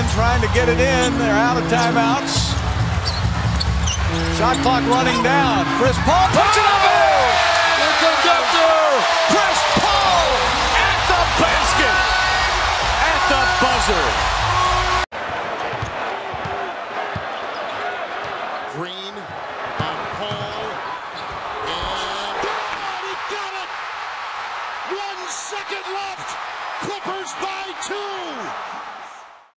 in, trying to get it in. They're out of timeouts. Shot clock running down. Chris Paul puts it up. Here comes Chris Paul at the basket. At the buzzer. Green on Paul. And he got it! One second left. Clippers by two.